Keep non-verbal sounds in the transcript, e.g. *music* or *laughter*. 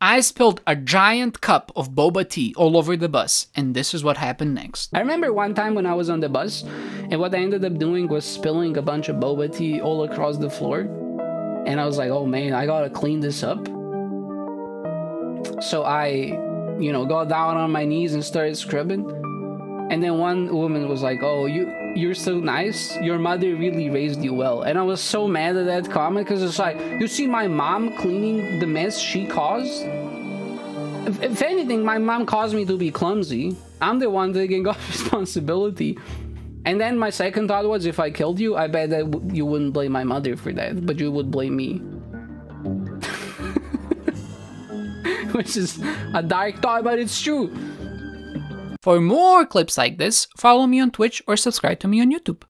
I spilled a giant cup of boba tea all over the bus, and this is what happened next. I remember one time when I was on the bus, and what I ended up doing was spilling a bunch of boba tea all across the floor. And I was like, oh man, I gotta clean this up. So I, you know, got down on my knees and started scrubbing. And then one woman was like, oh, you, you're so nice. Your mother really raised you well. And I was so mad at that comment because it's like, you see my mom cleaning the mess she caused? If, if anything, my mom caused me to be clumsy. I'm the one taking *laughs* off responsibility. And then my second thought was, if I killed you, I bet that you wouldn't blame my mother for that, but you would blame me. *laughs* Which is a dark thought, but it's true. For more clips like this, follow me on Twitch or subscribe to me on YouTube.